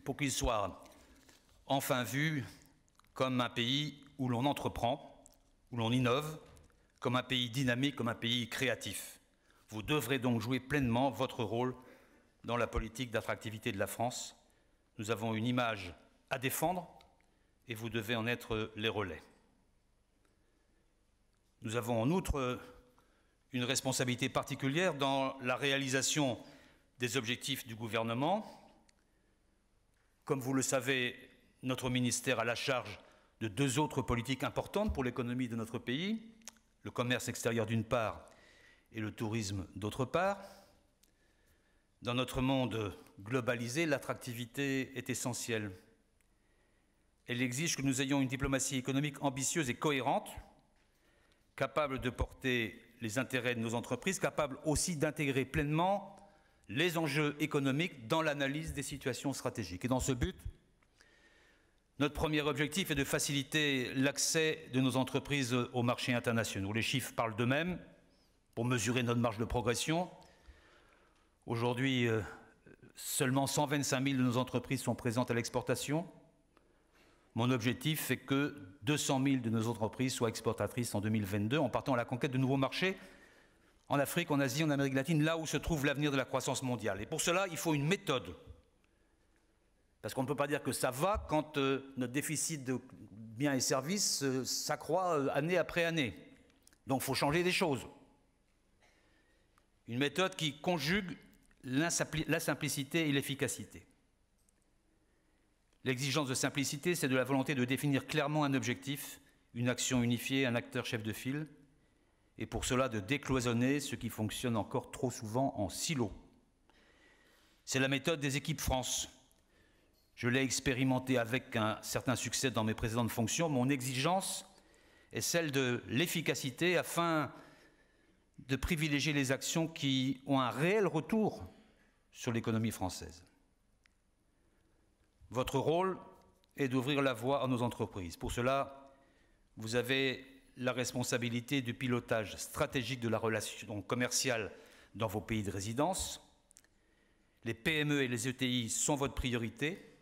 Pour qu'il soit enfin vu comme un pays où l'on entreprend, où l'on innove, comme un pays dynamique, comme un pays créatif. Vous devrez donc jouer pleinement votre rôle dans la politique d'attractivité de la France. Nous avons une image à défendre et vous devez en être les relais. Nous avons en outre une responsabilité particulière dans la réalisation des objectifs du gouvernement comme vous le savez, notre ministère a la charge de deux autres politiques importantes pour l'économie de notre pays, le commerce extérieur d'une part et le tourisme d'autre part. Dans notre monde globalisé, l'attractivité est essentielle. Elle exige que nous ayons une diplomatie économique ambitieuse et cohérente, capable de porter les intérêts de nos entreprises, capable aussi d'intégrer pleinement les enjeux économiques dans l'analyse des situations stratégiques. Et dans ce but, notre premier objectif est de faciliter l'accès de nos entreprises aux marchés internationaux. Les chiffres parlent d'eux-mêmes pour mesurer notre marge de progression. Aujourd'hui, euh, seulement 125 000 de nos entreprises sont présentes à l'exportation. Mon objectif est que 200 000 de nos entreprises soient exportatrices en 2022 en partant à la conquête de nouveaux marchés en Afrique, en Asie, en Amérique latine, là où se trouve l'avenir de la croissance mondiale. Et pour cela, il faut une méthode. Parce qu'on ne peut pas dire que ça va quand euh, notre déficit de biens et services euh, s'accroît euh, année après année. Donc il faut changer des choses. Une méthode qui conjugue la simplicité et l'efficacité. L'exigence de simplicité, c'est de la volonté de définir clairement un objectif, une action unifiée, un acteur chef de file, et pour cela de décloisonner ce qui fonctionne encore trop souvent en silo. C'est la méthode des équipes France. Je l'ai expérimenté avec un certain succès dans mes précédentes fonctions. Mon exigence est celle de l'efficacité afin de privilégier les actions qui ont un réel retour sur l'économie française. Votre rôle est d'ouvrir la voie à nos entreprises. Pour cela, vous avez la responsabilité du pilotage stratégique de la relation commerciale dans vos pays de résidence. Les PME et les ETI sont votre priorité.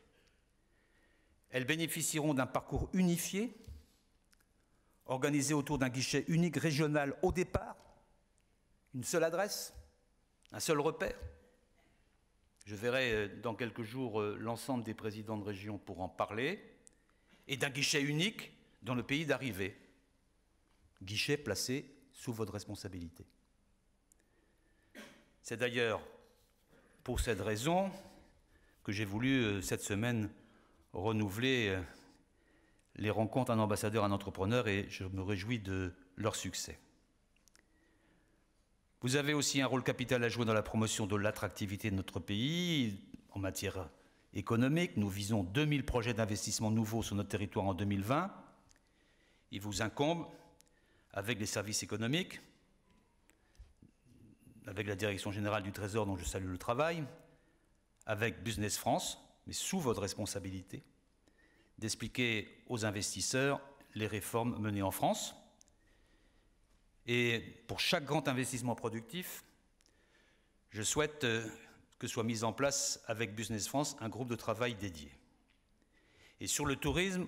Elles bénéficieront d'un parcours unifié, organisé autour d'un guichet unique régional au départ, une seule adresse, un seul repère. Je verrai euh, dans quelques jours euh, l'ensemble des présidents de région pour en parler, et d'un guichet unique dans le pays d'arrivée guichet placé sous votre responsabilité. C'est d'ailleurs pour cette raison que j'ai voulu euh, cette semaine renouveler les rencontres un ambassadeur, un entrepreneur, et je me réjouis de leur succès. Vous avez aussi un rôle capital à jouer dans la promotion de l'attractivité de notre pays en matière économique. Nous visons 2000 projets d'investissement nouveaux sur notre territoire en 2020. Il vous incombe avec les services économiques, avec la Direction générale du Trésor dont je salue le travail, avec Business France, mais sous votre responsabilité, d'expliquer aux investisseurs les réformes menées en France. Et pour chaque grand investissement productif, je souhaite euh, que soit mis en place avec Business France un groupe de travail dédié. Et sur le tourisme,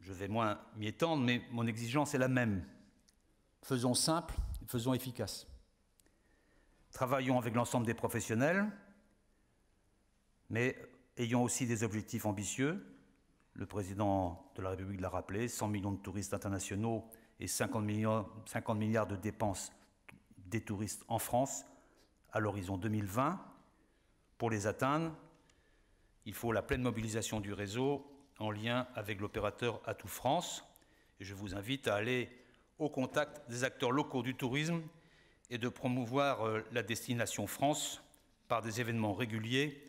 je vais moins m'y étendre, mais mon exigence est la même. Faisons simple, faisons efficace. Travaillons avec l'ensemble des professionnels, mais ayons aussi des objectifs ambitieux. Le président de la République l'a rappelé, 100 millions de touristes internationaux et 50 milliards, 50 milliards de dépenses des touristes en France à l'horizon 2020. Pour les atteindre, il faut la pleine mobilisation du réseau en lien avec l'opérateur Atout France. Et je vous invite à aller au contact des acteurs locaux du tourisme et de promouvoir euh, la destination France par des événements réguliers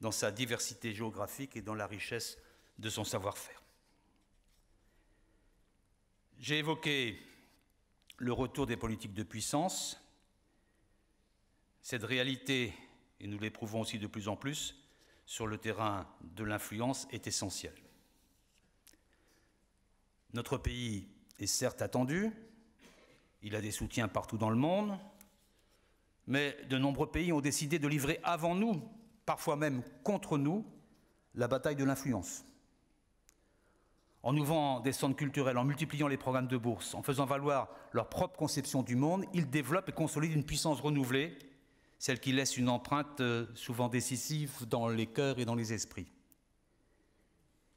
dans sa diversité géographique et dans la richesse de son savoir-faire. J'ai évoqué le retour des politiques de puissance. Cette réalité, et nous l'éprouvons aussi de plus en plus, sur le terrain de l'influence est essentielle. Notre pays est certes attendu, il a des soutiens partout dans le monde, mais de nombreux pays ont décidé de livrer avant nous, parfois même contre nous, la bataille de l'influence. En ouvrant des centres culturels, en multipliant les programmes de bourse, en faisant valoir leur propre conception du monde, ils développent et consolident une puissance renouvelée, celle qui laisse une empreinte euh, souvent décisive dans les cœurs et dans les esprits.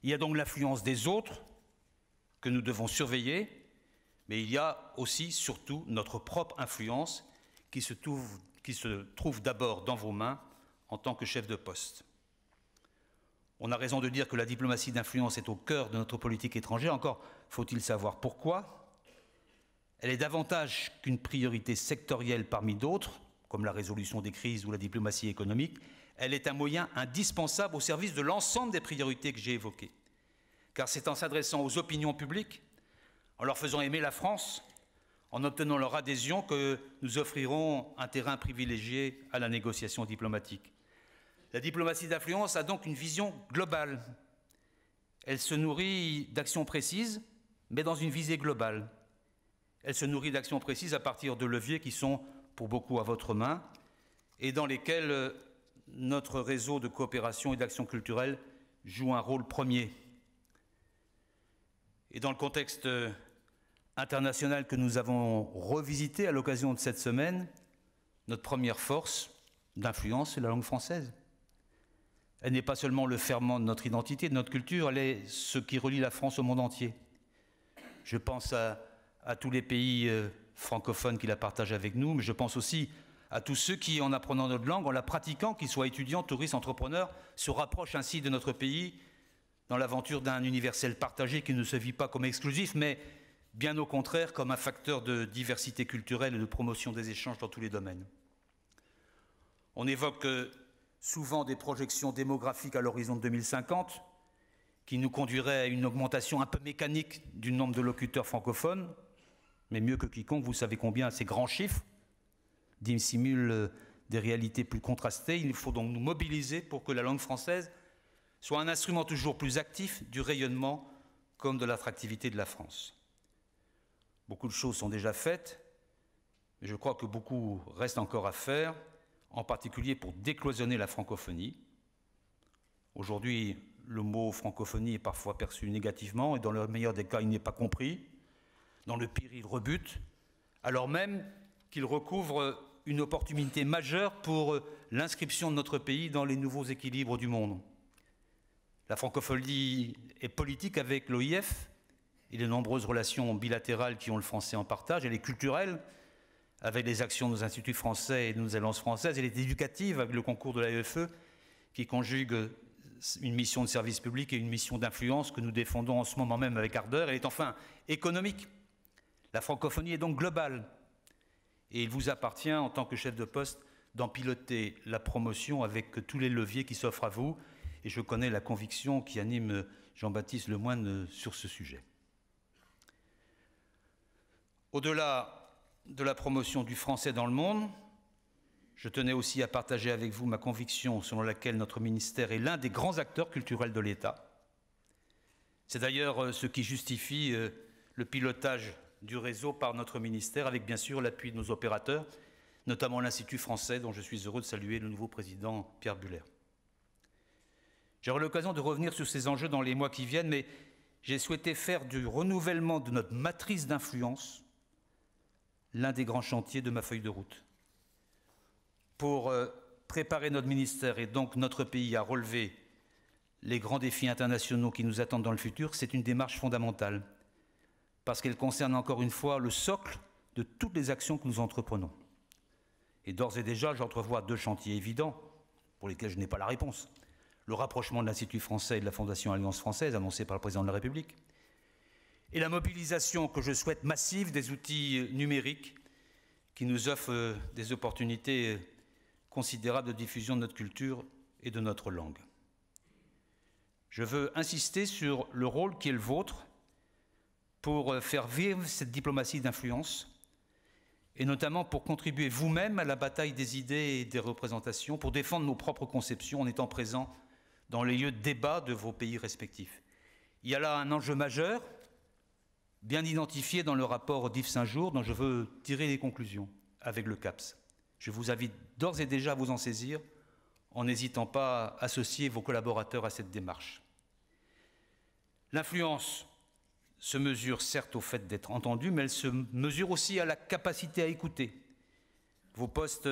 Il y a donc l'influence des autres, que nous devons surveiller, mais il y a aussi, surtout, notre propre influence qui se trouve, trouve d'abord dans vos mains en tant que chef de poste. On a raison de dire que la diplomatie d'influence est au cœur de notre politique étrangère. Encore faut-il savoir pourquoi. Elle est davantage qu'une priorité sectorielle parmi d'autres, comme la résolution des crises ou la diplomatie économique. Elle est un moyen indispensable au service de l'ensemble des priorités que j'ai évoquées. Car c'est en s'adressant aux opinions publiques, en leur faisant aimer la France, en obtenant leur adhésion que nous offrirons un terrain privilégié à la négociation diplomatique. La diplomatie d'influence a donc une vision globale. Elle se nourrit d'actions précises, mais dans une visée globale. Elle se nourrit d'actions précises à partir de leviers qui sont pour beaucoup à votre main et dans lesquels euh, notre réseau de coopération et d'action culturelle joue un rôle premier. Et dans le contexte euh, international que nous avons revisité à l'occasion de cette semaine, notre première force d'influence, c'est la langue française. Elle n'est pas seulement le ferment de notre identité, de notre culture, elle est ce qui relie la France au monde entier. Je pense à, tous les pays euh, francophones qui la partagent avec nous, mais je pense aussi à tous ceux qui, en apprenant notre langue, en la pratiquant, qu'ils soient étudiants, touristes, entrepreneurs, se rapprochent ainsi de notre pays dans l'aventure d'un universel partagé qui ne se vit pas comme exclusif, mais bien au contraire comme un facteur de diversité culturelle et de promotion des échanges dans tous les domaines. On évoque euh, souvent des projections démographiques à l'horizon de 2050 qui nous conduiraient à une augmentation un peu mécanique du nombre de locuteurs francophones, mais mieux que quiconque, vous savez combien ces grands chiffres dissimulent euh, des réalités plus contrastées. Il faut donc nous mobiliser pour que la langue française soit un instrument toujours plus actif du rayonnement comme de l'attractivité de la France. Beaucoup de choses sont déjà faites, mais je crois que beaucoup reste encore à faire, en particulier pour décloisonner la francophonie. Aujourd'hui, le mot francophonie est parfois perçu négativement et dans le meilleur des cas, il n'est pas compris. Dans le pire, il rebute, alors même qu'il recouvre une opportunité majeure pour l'inscription de notre pays dans les nouveaux équilibres du monde. La francophonie est politique avec l'OIF, et les nombreuses relations bilatérales qui ont le français en partage. Elle est culturelle, avec les actions de nos instituts français et de nos alliances françaises. Elle est éducative, avec le concours de l'AEFE, qui conjugue une mission de service public et une mission d'influence que nous défendons en ce moment même avec ardeur. Elle est enfin économique. La francophonie est donc globale. Et il vous appartient, en tant que chef de poste, d'en piloter la promotion avec tous les leviers qui s'offrent à vous. Et je connais la conviction qui anime Jean-Baptiste Lemoine sur ce sujet. Au-delà de la promotion du français dans le monde, je tenais aussi à partager avec vous ma conviction selon laquelle notre ministère est l'un des grands acteurs culturels de l'État. C'est d'ailleurs euh, ce qui justifie euh, le pilotage du réseau par notre ministère, avec bien sûr l'appui de nos opérateurs, notamment l'Institut français, dont je suis heureux de saluer le nouveau président Pierre Buller. J'aurai l'occasion de revenir sur ces enjeux dans les mois qui viennent, mais j'ai souhaité faire du renouvellement de notre matrice d'influence l'un des grands chantiers de ma feuille de route. Pour euh, préparer notre ministère et donc notre pays à relever les grands défis internationaux qui nous attendent dans le futur, c'est une démarche fondamentale, parce qu'elle concerne encore une fois le socle de toutes les actions que nous entreprenons. Et d'ores et déjà, j'entrevois deux chantiers évidents, pour lesquels je n'ai pas la réponse. Le rapprochement de l'Institut français et de la Fondation Alliance française, annoncé par le Président de la République, et la mobilisation que je souhaite massive des outils numériques qui nous offrent euh, des opportunités considérables de diffusion de notre culture et de notre langue. Je veux insister sur le rôle qui est le vôtre pour euh, faire vivre cette diplomatie d'influence et notamment pour contribuer vous-même à la bataille des idées et des représentations, pour défendre nos propres conceptions en étant présent dans les lieux de débat de vos pays respectifs. Il y a là un enjeu majeur bien identifié dans le rapport d'Yves Saint-Jour, dont je veux tirer les conclusions avec le CAPS. Je vous invite d'ores et déjà à vous en saisir, en n'hésitant pas à associer vos collaborateurs à cette démarche. L'influence se mesure certes au fait d'être entendue, mais elle se mesure aussi à la capacité à écouter. Vos postes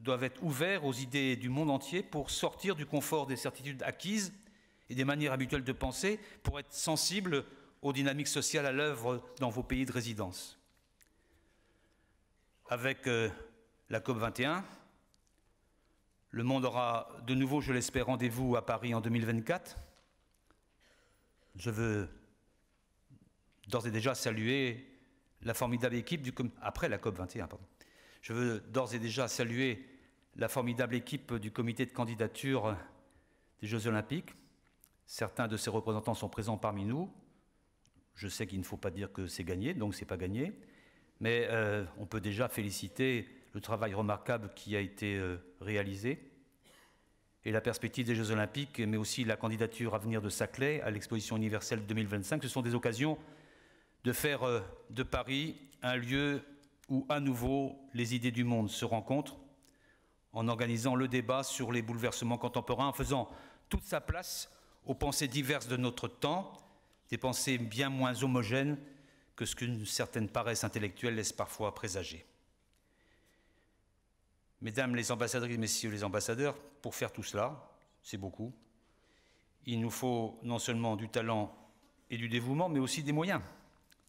doivent être ouverts aux idées du monde entier pour sortir du confort des certitudes acquises et des manières habituelles de penser, pour être sensibles aux dynamiques sociales à l'œuvre dans vos pays de résidence. Avec euh, la COP21, Le monde aura de nouveau, je l'espère, rendez-vous à Paris en 2024. Je veux d'ores et déjà saluer la formidable équipe du après la COP 21. Pardon. Je veux d'ores et déjà saluer la formidable équipe du comité de candidature des Jeux Olympiques. Certains de ses représentants sont présents parmi nous. Je sais qu'il ne faut pas dire que c'est gagné, donc c'est pas gagné. Mais euh, on peut déjà féliciter le travail remarquable qui a été euh, réalisé et la perspective des Jeux Olympiques, mais aussi la candidature à venir de Saclay à l'exposition universelle 2025. Ce sont des occasions de faire euh, de Paris un lieu où à nouveau les idées du monde se rencontrent en organisant le débat sur les bouleversements contemporains, en faisant toute sa place aux pensées diverses de notre temps, des pensées bien moins homogènes que ce qu'une certaine paresse intellectuelle laisse parfois présager. Mesdames les ambassadrices, messieurs les ambassadeurs, pour faire tout cela, c'est beaucoup, il nous faut non seulement du talent et du dévouement, mais aussi des moyens.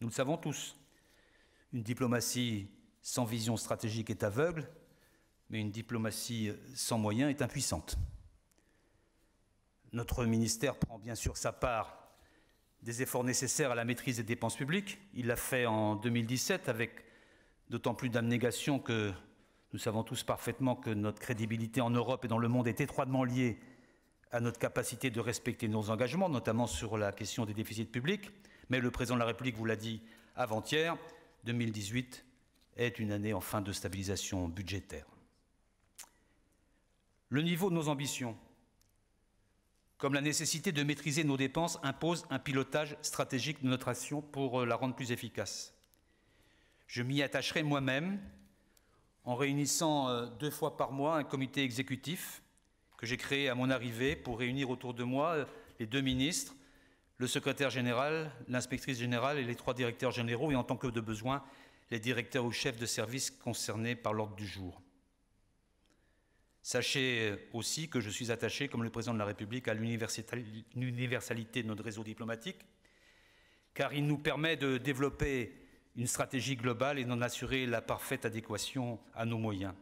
Nous le savons tous. Une diplomatie sans vision stratégique est aveugle, mais une diplomatie sans moyens est impuissante. Notre ministère prend bien sûr sa part des efforts nécessaires à la maîtrise des dépenses publiques. Il l'a fait en 2017 avec d'autant plus d'abnégation que nous savons tous parfaitement que notre crédibilité en Europe et dans le monde est étroitement liée à notre capacité de respecter nos engagements, notamment sur la question des déficits publics. Mais le président de la République vous l'a dit avant-hier, 2018 est une année en fin de stabilisation budgétaire. Le niveau de nos ambitions, comme la nécessité de maîtriser nos dépenses, impose un pilotage stratégique de notre action pour euh, la rendre plus efficace. Je m'y attacherai moi-même en réunissant euh, deux fois par mois un comité exécutif que j'ai créé à mon arrivée pour réunir autour de moi euh, les deux ministres, le secrétaire général, l'inspectrice générale et les trois directeurs généraux, et en tant que de besoin, les directeurs ou chefs de service concernés par l'ordre du jour. Sachez aussi que je suis attaché, comme le président de la République, à l'universalité de notre réseau diplomatique, car il nous permet de développer une stratégie globale et d'en assurer la parfaite adéquation à nos moyens.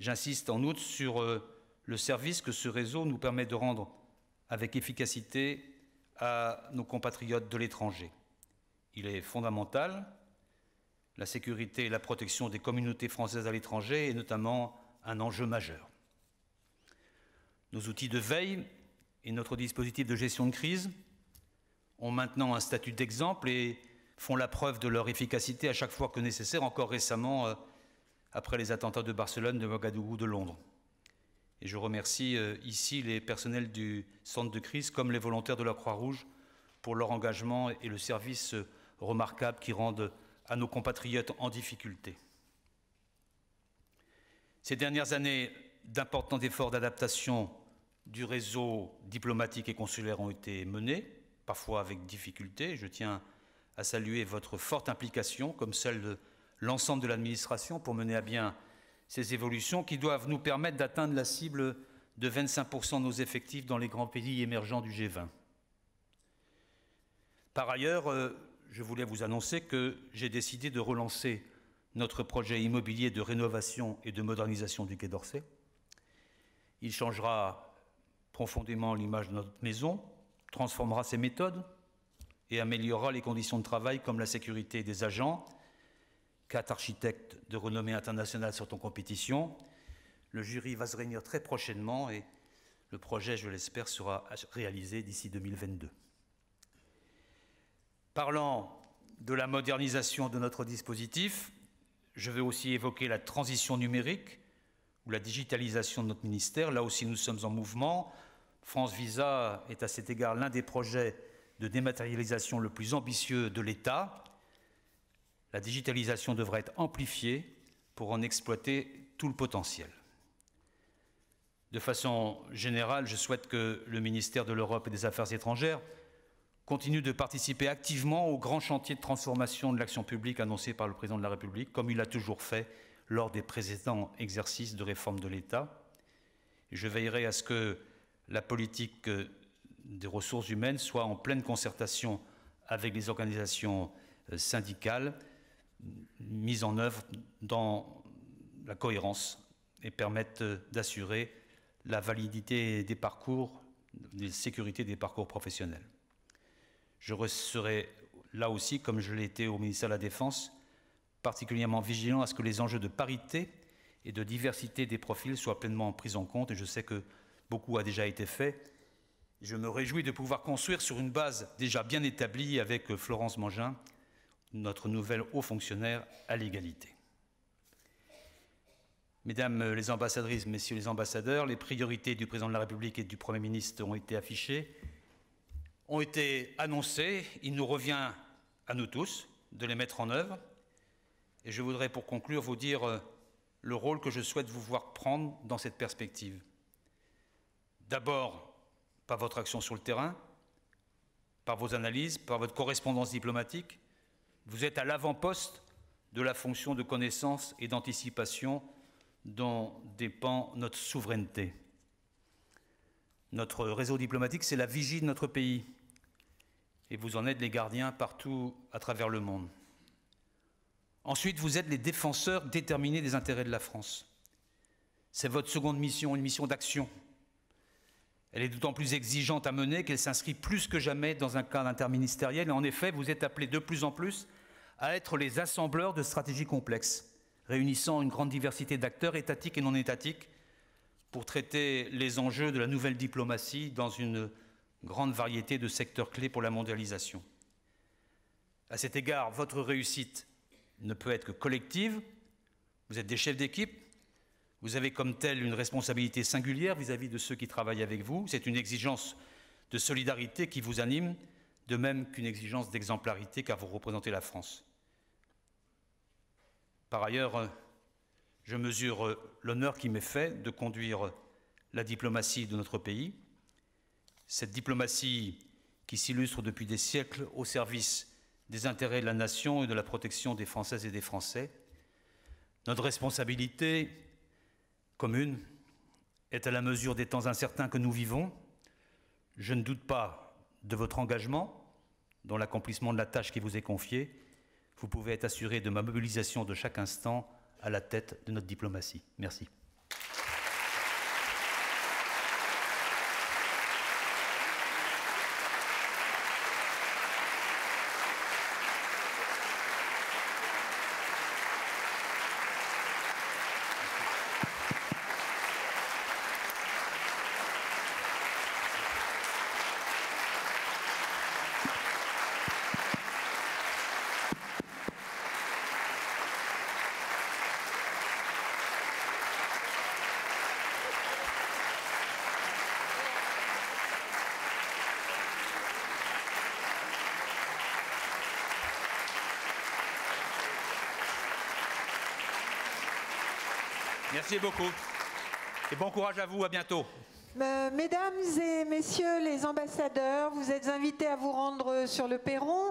J'insiste en outre sur euh, le service que ce réseau nous permet de rendre avec efficacité à nos compatriotes de l'étranger. Il est fondamental, la sécurité et la protection des communautés françaises à l'étranger, et notamment un enjeu majeur. Nos outils de veille et notre dispositif de gestion de crise ont maintenant un statut d'exemple et font la preuve de leur efficacité à chaque fois que nécessaire, encore récemment euh, après les attentats de Barcelone, de Ouagadougou, de Londres. Et je remercie euh, ici les personnels du centre de crise comme les volontaires de la Croix-Rouge pour leur engagement et le service euh, remarquable qu'ils rendent à nos compatriotes en difficulté. Ces dernières années, d'importants efforts d'adaptation du réseau diplomatique et consulaire ont été menés, parfois avec difficulté. Je tiens à saluer votre forte implication, comme celle de l'ensemble de l'administration, pour mener à bien ces évolutions qui doivent nous permettre d'atteindre la cible de 25% de nos effectifs dans les grands pays émergents du G20. Par ailleurs, euh, je voulais vous annoncer que j'ai décidé de relancer notre projet immobilier de rénovation et de modernisation du Quai d'Orsay. Il changera profondément l'image de notre maison, transformera ses méthodes et améliorera les conditions de travail comme la sécurité des agents. Quatre architectes de renommée internationale sont en compétition. Le jury va se réunir très prochainement et le projet, je l'espère, sera réalisé d'ici 2022. Parlant de la modernisation de notre dispositif, je veux aussi évoquer la transition numérique ou la digitalisation de notre ministère. Là aussi, nous sommes en mouvement. France Visa est à cet égard l'un des projets de dématérialisation le plus ambitieux de l'État. La digitalisation devrait être amplifiée pour en exploiter tout le potentiel. De façon générale, je souhaite que le ministère de l'Europe et des Affaires étrangères continue de participer activement au grand chantier de transformation de l'action publique annoncé par le président de la République, comme il l'a toujours fait lors des précédents exercices de réforme de l'État. Je veillerai à ce que la politique des ressources humaines soit en pleine concertation avec les organisations euh, syndicales, mise en œuvre dans la cohérence et permettent d'assurer la validité des parcours, la sécurité des parcours professionnels. Je serai là aussi, comme je l'ai été au ministère de la Défense, particulièrement vigilant à ce que les enjeux de parité et de diversité des profils soient pleinement pris en compte, et je sais que beaucoup a déjà été fait. Je me réjouis de pouvoir construire sur une base déjà bien établie avec Florence Mangin, notre nouvelle haut fonctionnaire à l'égalité. Mesdames les ambassadrices, messieurs les ambassadeurs, les priorités du président de la République et du Premier ministre ont été affichées, ont été annoncées. Il nous revient à nous tous de les mettre en œuvre. Et je voudrais pour conclure vous dire euh, le rôle que je souhaite vous voir prendre dans cette perspective. D'abord, par votre action sur le terrain, par vos analyses, par votre correspondance diplomatique. Vous êtes à l'avant-poste de la fonction de connaissance et d'anticipation dont dépend notre souveraineté. Notre réseau diplomatique, c'est la vigie de notre pays. Et vous en êtes les gardiens partout à travers le monde. Ensuite, vous êtes les défenseurs déterminés des intérêts de la France. C'est votre seconde mission, une mission d'action. Elle est d'autant plus exigeante à mener qu'elle s'inscrit plus que jamais dans un cadre interministériel. Et en effet, vous êtes appelés de plus en plus à être les assembleurs de stratégies complexes, réunissant une grande diversité d'acteurs étatiques et non étatiques pour traiter les enjeux de la nouvelle diplomatie dans une grande variété de secteurs clés pour la mondialisation. À cet égard, votre réussite ne peut être que collective. Vous êtes des chefs d'équipe. Vous avez comme tel une responsabilité singulière vis-à-vis de ceux qui travaillent avec vous. C'est une exigence de solidarité qui vous anime, de même qu'une exigence d'exemplarité car vous représentez la France. Par ailleurs, je mesure l'honneur qui m'est fait de conduire la diplomatie de notre pays, cette diplomatie qui s'illustre depuis des siècles au service des intérêts de la nation et de la protection des Françaises et des Français. Notre responsabilité commune est à la mesure des temps incertains que nous vivons. Je ne doute pas de votre engagement dans l'accomplissement de la tâche qui vous est confiée. Vous pouvez être assuré de ma mobilisation de chaque instant à la tête de notre diplomatie. Merci. Merci beaucoup. Et bon courage à vous, à bientôt. Mesdames et messieurs les ambassadeurs, vous êtes invités à vous rendre sur le perron